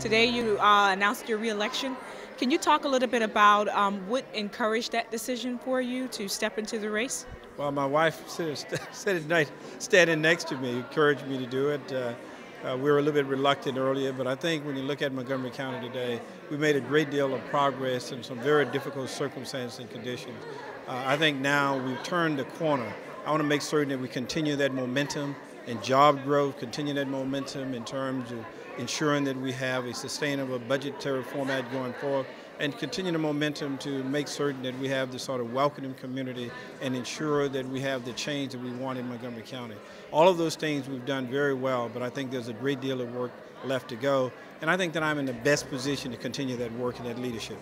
Today you uh, announced your reelection. Can you talk a little bit about um, what encouraged that decision for you to step into the race? Well, my wife said at night, standing next to me, encouraged me to do it. Uh, uh, we were a little bit reluctant earlier, but I think when you look at Montgomery County today, we made a great deal of progress in some very difficult circumstances and conditions. Uh, I think now we've turned the corner. I want to make certain that we continue that momentum in job growth, continue that momentum in terms of ensuring that we have a sustainable budgetary format going forward, and continue the momentum to make certain that we have this sort of welcoming community and ensure that we have the change that we want in Montgomery County. All of those things we've done very well, but I think there's a great deal of work left to go, and I think that I'm in the best position to continue that work and that leadership.